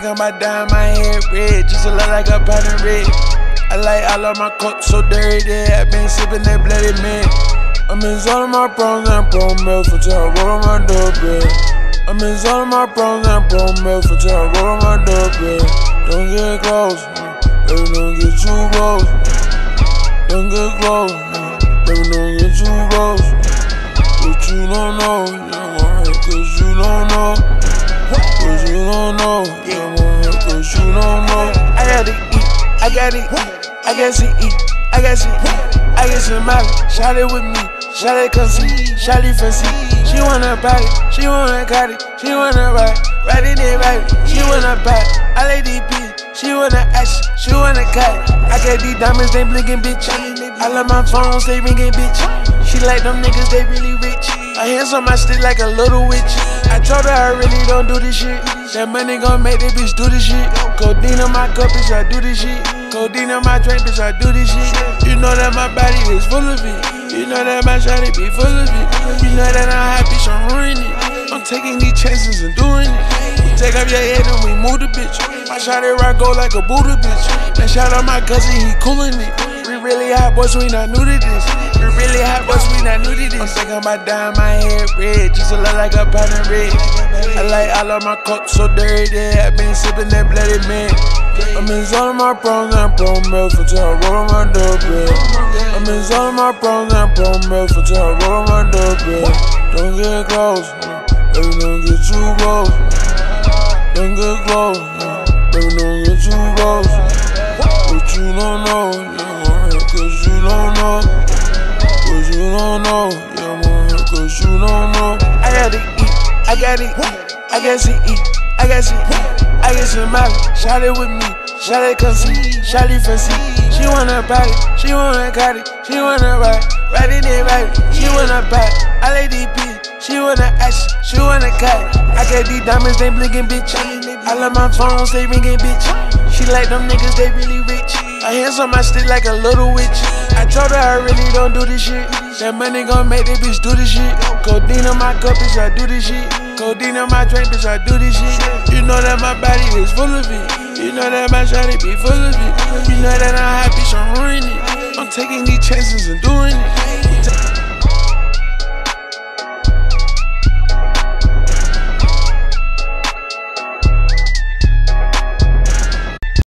my dye, my hair red, just to look like a pound of red. I like all of my cups so dirty, i been sipping that bloody man. I'm in zone of my pros and pro milk for time, roll on my doorbell. I'm in zone of my pros and pro milk for time, roll on my doorbell. Don't get close, baby, don't get too close. Don't get close, baby, don't get too close. But you don't know, yeah, don't know, yeah, why? Cause you don't know. I gotta eat, I gotta eat, I gotta eat, I gotta eat, I got some money, shot it with me. Shawty come see, Shawty fancy. She wanna party, she wanna cut it, she wanna ride, ride it, ride it. She wanna buy, I like beats. She wanna ash, she wanna cut. I got these diamonds, they blinking, bitch. I love my phones, they ringing, bitch. She like them niggas, they really rich. Her hands on my stick like a little witch. I told her I really don't do this shit. That money gon' make this bitch do this shit. Codeine on my cup, bitch, I do this shit. Codeine on my drink, bitch, I do this shit. You know that my body is full of it. You know that my shawty be full of it. You know that I'm happy, so I'm ruining it. I'm taking these chances and doing it. You take off your head and we move the bitch. My shawty rock go like a Buddha bitch. Then shout out my cousin, he coolin' it. Really hot boys, we not new to this. We really hot boys, we not new to this. I'm thinking about dyeing my hair red, just to look like a pound of red. I like all of my cups so dirty, I've been sipping that bloody man. I'm in zone of my pros and pro milk for time, roll on my doorbell. I'm in zone of my pros and pro milk for time, roll on my doorbell. Don't get close, baby, don't get too close. Don't get close, baby, don't get too close. But you don't know, know. Cause you don't know, yeah, cause you don't know. I gotta eat, I gotta eat, I gotta eat, I gotta eat. I get some money, shot it with me. Shot it come see, shot it fancy. She wanna party, she wanna cut it, she wanna ride, ride it and ride it. She wanna buy, I like. She wanna ash, she wanna cut. I got these diamonds, they blinking, bitch. I love my phones, they ringing, bitch. She like them niggas, they really rich. Her hands on my stick like a little witch. I told her I really don't do this shit. That money gon' make this bitch do this shit. Codeine on my cup, bitch, I do this shit. Codeine on my drink, bitch, I do this shit. You know that my body is full of it. You know that my shawty be full of it. You know that I'm happy, so I'm ruining it. I'm taking these chances and doing it.